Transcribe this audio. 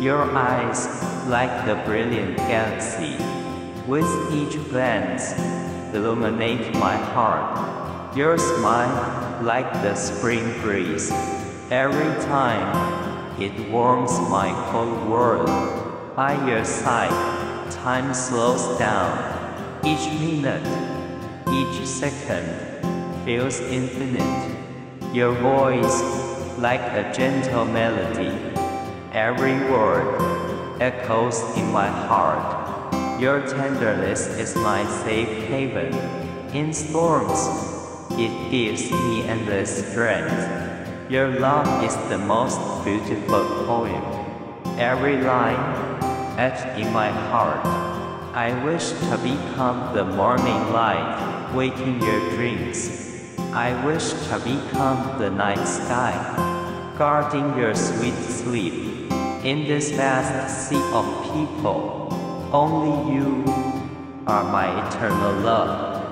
Your eyes, like the brilliant galaxy, with each glance, illuminate my heart. Your smile, like the spring breeze, every time it warms my cold world. By your side, time slows down. Each minute, each second feels infinite. Your voice, like a gentle melody, every word echoes in my heart. Your tenderness is my safe haven. In storms, it gives me endless strength. Your love is the most beautiful poem. Every line etched in my heart. I wish to become the morning light, waking your dreams. I wish to become the night sky, guarding your sweet sleep. In this vast sea of people, only you are my eternal love.